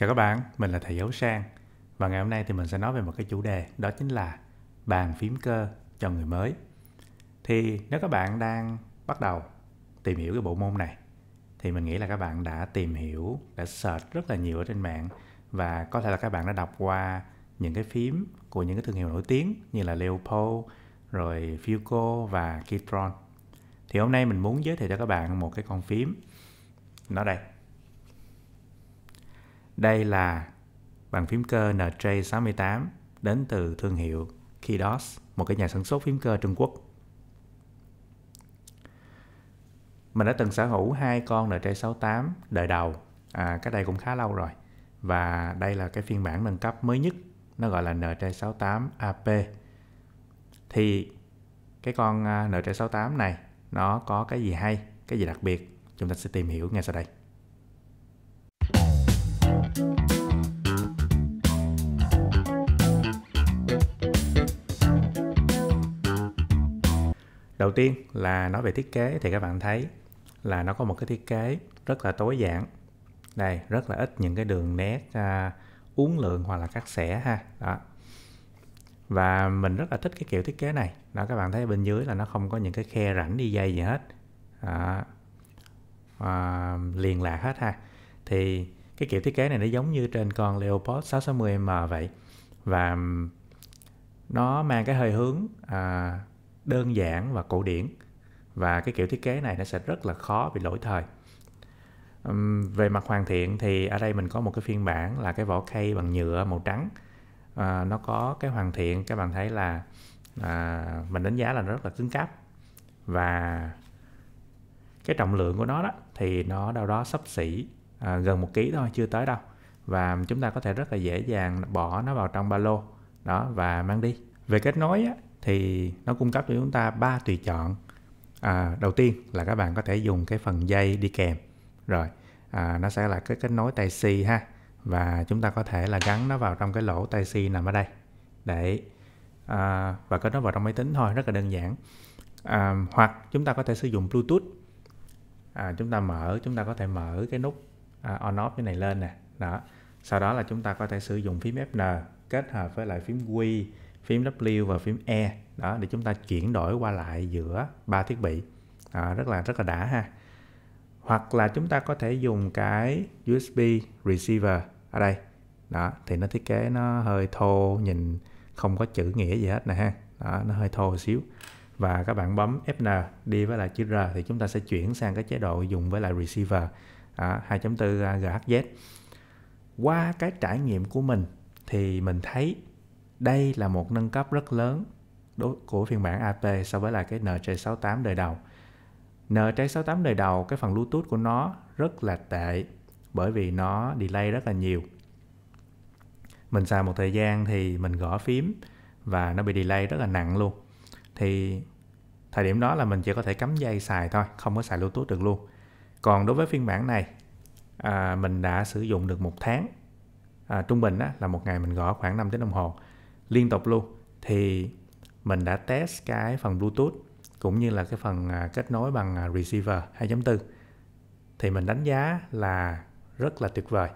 Chào các bạn, mình là thầy Dấu Sang và ngày hôm nay thì mình sẽ nói về một cái chủ đề đó chính là bàn phím cơ cho người mới. Thì nếu các bạn đang bắt đầu tìm hiểu cái bộ môn này thì mình nghĩ là các bạn đã tìm hiểu, đã search rất là nhiều ở trên mạng và có thể là các bạn đã đọc qua những cái phím của những cái thương hiệu nổi tiếng như là Leopold, rồi Filco và Keytron. Thì hôm nay mình muốn giới thiệu cho các bạn một cái con phím nó đây đây là bàn phím cơ NJ68 đến từ thương hiệu Kidos, một cái nhà sản xuất phím cơ Trung Quốc. Mình đã từng sở hữu hai con NJ68 đời đầu, à, cách đây cũng khá lâu rồi. Và đây là cái phiên bản nâng cấp mới nhất, nó gọi là NJ68 AP. Thì cái con à, NJ68 này nó có cái gì hay, cái gì đặc biệt, chúng ta sẽ tìm hiểu ngay sau đây. Đầu tiên là nói về thiết kế thì các bạn thấy là nó có một cái thiết kế rất là tối giản. Đây, rất là ít những cái đường nét à, uốn lượn hoặc là cắt xẻ ha. Đó. Và mình rất là thích cái kiểu thiết kế này. Đó các bạn thấy bên dưới là nó không có những cái khe rãnh đi dây gì hết. Đó. À, liền lạc hết ha. Thì cái kiểu thiết kế này nó giống như trên con Leopold 660M vậy. Và nó mang cái hơi hướng à, đơn giản và cổ điển. Và cái kiểu thiết kế này nó sẽ rất là khó bị lỗi thời. Um, về mặt hoàn thiện thì ở đây mình có một cái phiên bản là cái vỏ cây bằng nhựa màu trắng. À, nó có cái hoàn thiện các bạn thấy là à, mình đánh giá là nó rất là cứng cáp. Và cái trọng lượng của nó đó thì nó đâu đó sấp xỉ à, gần một ký thôi chưa tới đâu. Và chúng ta có thể rất là dễ dàng bỏ nó vào trong ba lô. Đó và mang đi. Về kết nối á, thì nó cung cấp cho chúng ta ba tùy chọn. À, đầu tiên là các bạn có thể dùng cái phần dây đi kèm. Rồi à, nó sẽ là cái kết nối tai C ha. Và chúng ta có thể là gắn nó vào trong cái lỗ tai C nằm ở đây. Để à, và kết nối vào trong máy tính thôi rất là đơn giản. À, hoặc chúng ta có thể sử dụng Bluetooth. À, chúng ta mở chúng ta có thể mở cái nút uh, on off cái này lên nè. Đó. Sau đó là chúng ta có thể sử dụng phím Fn kết hợp với lại phím q phím W và phím E. Đó để chúng ta chuyển đổi qua lại giữa ba thiết bị. À, rất là rất là đã ha. Hoặc là chúng ta có thể dùng cái USB receiver ở đây. Đó thì nó thiết kế nó hơi thô nhìn không có chữ nghĩa gì hết nè ha. Đó, nó hơi thô xíu. Và các bạn bấm Fn đi với lại chữ R thì chúng ta sẽ chuyển sang cái chế độ dùng với lại receiver à, 2.4 à, GHz qua cái trải nghiệm của mình thì mình thấy đây là một nâng cấp rất lớn của phiên bản AP so với lại cái NJ68 đời đầu. NJ68 đời đầu, cái phần Bluetooth của nó rất là tệ bởi vì nó delay rất là nhiều. Mình xài một thời gian thì mình gõ phím và nó bị delay rất là nặng luôn. Thì thời điểm đó là mình chỉ có thể cắm dây xài thôi, không có xài Bluetooth được luôn. Còn đối với phiên bản này, à, mình đã sử dụng được một tháng. À, trung bình á, là một ngày mình gõ khoảng 5 tiếng đồng hồ liên tục luôn. Thì mình đã test cái phần Bluetooth cũng như là cái phần à, kết nối bằng à, receiver 2.4 thì mình đánh giá là rất là tuyệt vời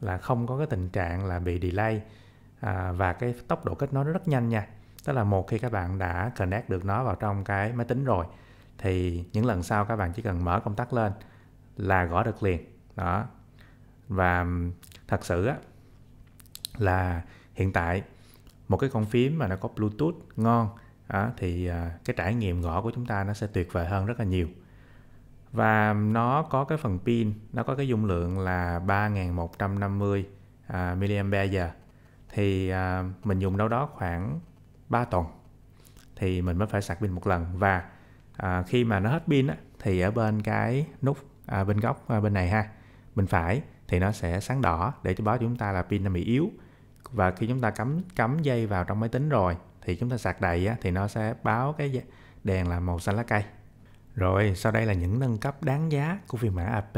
là không có cái tình trạng là bị delay à, và cái tốc độ kết nối nó rất nhanh nha. Tức là một khi các bạn đã connect được nó vào trong cái máy tính rồi thì những lần sau các bạn chỉ cần mở công tắc lên là gõ được liền. Đó. Và thật sự á là hiện tại một cái con phím mà nó có bluetooth ngon đó, thì à, cái trải nghiệm gõ của chúng ta nó sẽ tuyệt vời hơn rất là nhiều. Và nó có cái phần pin nó có cái dung lượng là 3150 à, mAh. Thì à, mình dùng đâu đó khoảng 3 tuần thì mình mới phải sạc pin một lần. Và à, khi mà nó hết pin á, thì ở bên cái nút à, bên góc à, bên này ha. Bên phải thì nó sẽ sáng đỏ để cho báo chúng ta là pin nó bị yếu. Và khi chúng ta cắm cắm dây vào trong máy tính rồi thì chúng ta sạc đầy á, thì nó sẽ báo cái đèn là màu xanh lá cây. Rồi sau đây là những nâng cấp đáng giá của phiên bản AP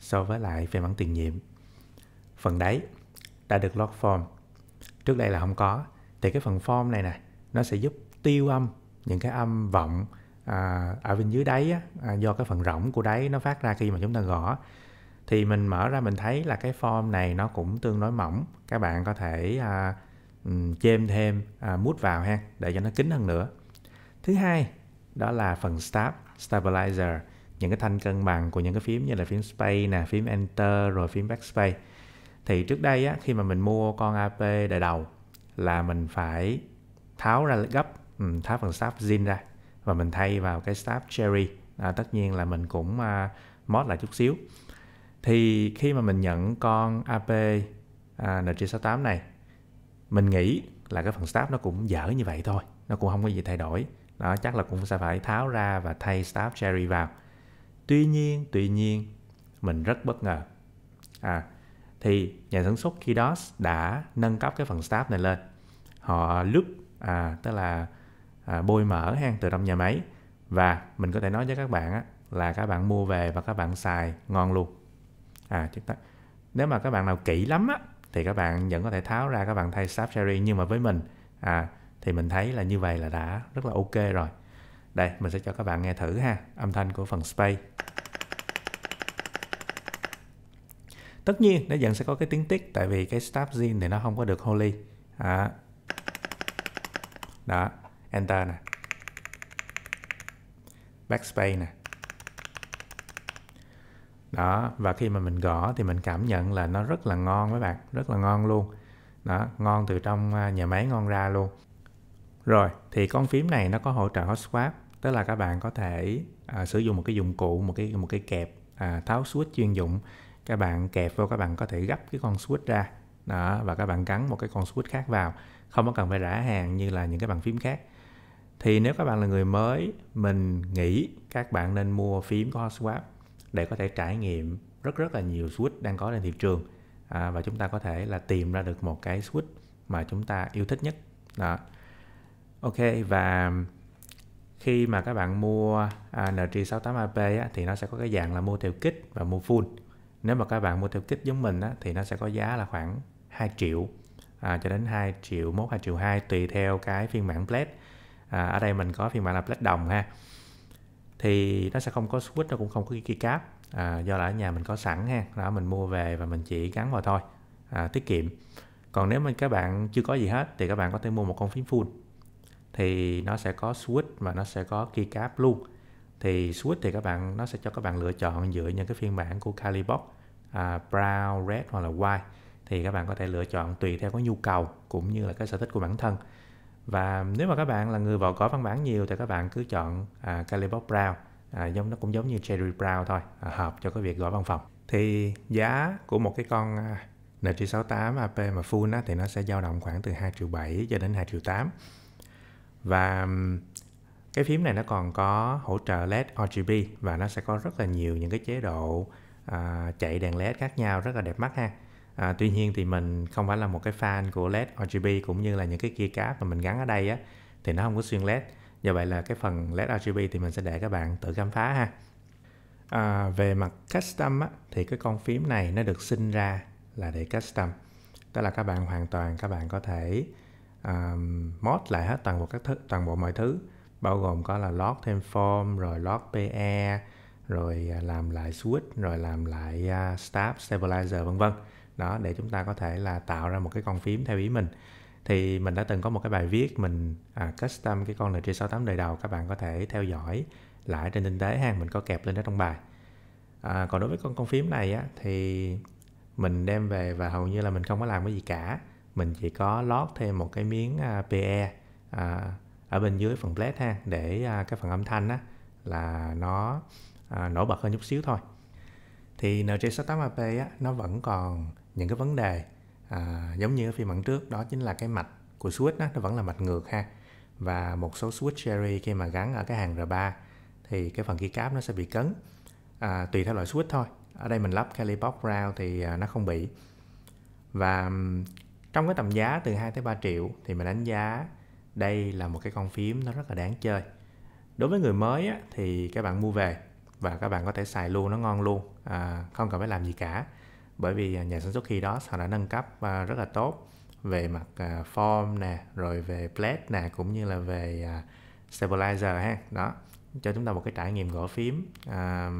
so với lại phiên bản tiền nhiệm. Phần đáy đã được lock form. Trước đây là không có. Thì cái phần form này nè nó sẽ giúp tiêu âm những cái âm vọng à, ở bên dưới đáy á, à, do cái phần rỗng của đáy nó phát ra khi mà chúng ta gõ. Thì mình mở ra mình thấy là cái form này nó cũng tương đối mỏng. Các bạn có thể à, chêm thêm à, mút vào ha để cho nó kín hơn nữa. Thứ hai đó là phần stab stabilizer những cái thanh cân bằng của những cái phím như là phím space nè phím enter rồi phím backspace. Thì trước đây á, khi mà mình mua con AP đời đầu là mình phải tháo ra gấp tháo phần stab zin ra và mình thay vào cái staff cherry. À, tất nhiên là mình cũng uh, mod lại chút xíu. Thì khi mà mình nhận con AP à, NG68 này mình nghĩ là cái phần staff nó cũng dở như vậy thôi. Nó cũng không có gì thay đổi. Đó chắc là cũng sẽ phải tháo ra và thay staff cherry vào. Tuy nhiên tuy nhiên mình rất bất ngờ. À thì nhà sản xuất khi đó đã nâng cấp cái phần staff này lên. Họ loop à tức là à, bôi mỡ ha từ trong nhà máy. Và mình có thể nói với các bạn á, là các bạn mua về và các bạn xài ngon luôn. À chúng ta nếu mà các bạn nào kỹ lắm á thì các bạn vẫn có thể tháo ra các bạn thay sáp cherry nhưng mà với mình à thì mình thấy là như vậy là đã rất là ok rồi. Đây mình sẽ cho các bạn nghe thử ha âm thanh của phần space tất nhiên nó vẫn sẽ có cái tiếng tích tại vì cái stab zin thì nó không có được holy. À. đó enter nè. Backspace nè. Đó và khi mà mình gõ thì mình cảm nhận là nó rất là ngon các bạn. Rất là ngon luôn. Đó ngon từ trong à, nhà máy ngon ra luôn. Rồi thì con phím này nó có hỗ trợ hot swap tức là các bạn có thể à, sử dụng một cái dụng cụ một cái một cái kẹp à, tháo switch chuyên dụng. Các bạn kẹp vô các bạn có thể gấp cái con switch ra. Đó và các bạn gắn một cái con switch khác vào. Không có cần phải rã hàng như là những cái bàn phím khác thì nếu các bạn là người mới mình nghĩ các bạn nên mua phím có swap để có thể trải nghiệm rất rất là nhiều switch đang có trên thị trường. À, và chúng ta có thể là tìm ra được một cái switch mà chúng ta yêu thích nhất. Đó. Ok và khi mà các bạn mua à, NG68AP á, thì nó sẽ có cái dạng là mua theo kích và mua full. Nếu mà các bạn mua theo kích giống mình á, thì nó sẽ có giá là khoảng 2 triệu. À, cho đến 2 triệu 1 2 triệu 2 tùy theo cái phiên bản Blade à, ở đây mình có phiên bản là black đồng ha. Thì nó sẽ không có switch nó cũng không có keycap. À, do là ở nhà mình có sẵn ha. Đó mình mua về và mình chỉ gắn vào thôi. À, tiết kiệm. Còn nếu mà các bạn chưa có gì hết thì các bạn có thể mua một con phím full. Thì nó sẽ có switch và nó sẽ có keycap luôn. Thì switch thì các bạn nó sẽ cho các bạn lựa chọn giữa những cái phiên bản của Calibox à, brown, red hoặc là white. Thì các bạn có thể lựa chọn tùy theo cái nhu cầu cũng như là cái sở thích của bản thân và nếu mà các bạn là người vào gõ văn bản nhiều thì các bạn cứ chọn à, Calibox Brown. À, giống nó cũng giống như Cherry Brown thôi à, hợp cho cái việc gõ văn phòng. Thì giá của một cái con à, NG68 AP mà full á, thì nó sẽ dao động khoảng từ 2 triệu 7 cho đến 2 triệu 8 và cái phím này nó còn có hỗ trợ LED RGB và nó sẽ có rất là nhiều những cái chế độ à, chạy đèn LED khác nhau rất là đẹp mắt ha à, tuy nhiên thì mình không phải là một cái fan của LED RGB cũng như là những cái kia cáp mà mình gắn ở đây á thì nó không có xuyên LED. Do vậy là cái phần LED RGB thì mình sẽ để các bạn tự khám phá ha. À, về mặt custom á, thì cái con phím này nó được sinh ra là để custom. Tức là các bạn hoàn toàn các bạn có thể um, mod lại hết toàn bộ các thứ toàn bộ mọi thứ. Bao gồm có là lót thêm form rồi lót PE rồi à, làm lại switch rồi làm lại uh, stab stabilizer vân vân đó để chúng ta có thể là tạo ra một cái con phím theo ý mình. Thì mình đã từng có một cái bài viết mình à, custom cái con NG68 đời đầu các bạn có thể theo dõi lại trên tinh tế ha mình có kẹp lên đó trong bài. À, còn đối với con con phím này á thì mình đem về và hầu như là mình không có làm cái gì cả. Mình chỉ có lót thêm một cái miếng à, PE à, ở bên dưới phần plate ha để à, cái phần âm thanh á là nó à, nổi bật hơn chút xíu thôi. Thì NG68AP á nó vẫn còn những cái vấn đề à, giống như ở phiên bản trước đó chính là cái mạch của switch đó, nó vẫn là mạch ngược ha. Và một số switch cherry khi mà gắn ở cái hàng R3 thì cái phần keycap nó sẽ bị cấn. À, tùy theo loại switch thôi. Ở đây mình lắp Calibox round thì à, nó không bị. Và trong cái tầm giá từ 2 tới 3 triệu thì mình đánh giá đây là một cái con phím nó rất là đáng chơi. Đối với người mới á, thì các bạn mua về và các bạn có thể xài luôn nó ngon luôn. À, không cần phải làm gì cả bởi vì à, nhà sản xuất khi đó họ đã nâng cấp à, rất là tốt về mặt à, form nè rồi về plate nè cũng như là về stabilizer ha. Đó cho chúng ta một cái trải nghiệm gõ phím à,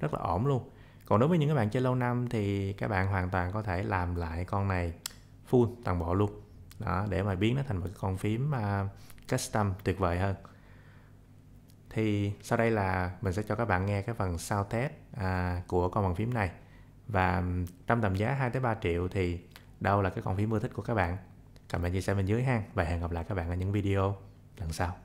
rất là ổn luôn. Còn đối với những các bạn chơi lâu năm thì các bạn hoàn toàn có thể làm lại con này full toàn bộ luôn. Đó để mà biến nó thành một cái con phím uh, custom tuyệt vời hơn. Thì sau đây là mình sẽ cho các bạn nghe cái phần sound test à, của con bàn phím này và trong tầm giá 2 tới 3 triệu thì đâu là cái con phím ưa thích của các bạn? Comment chia sẻ bên dưới ha. Và hẹn gặp lại các bạn ở những video lần sau.